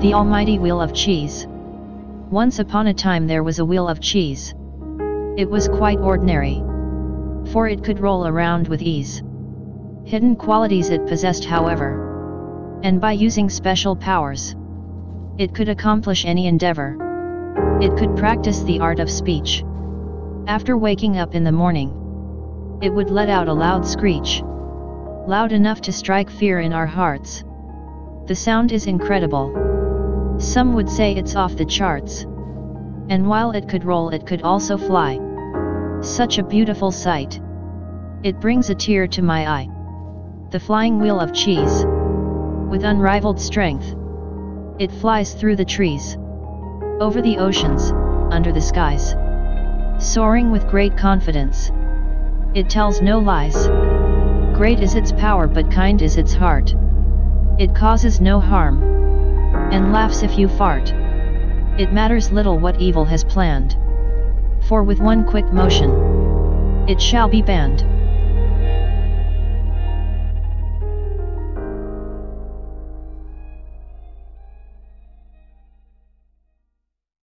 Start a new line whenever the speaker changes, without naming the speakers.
The almighty wheel of cheese. Once upon a time there was a wheel of cheese. It was quite ordinary. For it could roll around with ease. Hidden qualities it possessed however. And by using special powers. It could accomplish any endeavor. It could practice the art of speech. After waking up in the morning. It would let out a loud screech. Loud enough to strike fear in our hearts. The sound is incredible. Some would say it's off the charts. And while it could roll it could also fly. Such a beautiful sight. It brings a tear to my eye. The flying wheel of cheese. With unrivaled strength. It flies through the trees. Over the oceans, under the skies. Soaring with great confidence. It tells no lies. Great is its power but kind is its heart. It causes no harm and laughs if you fart. It matters little what evil has planned. For with one quick motion, it shall be banned.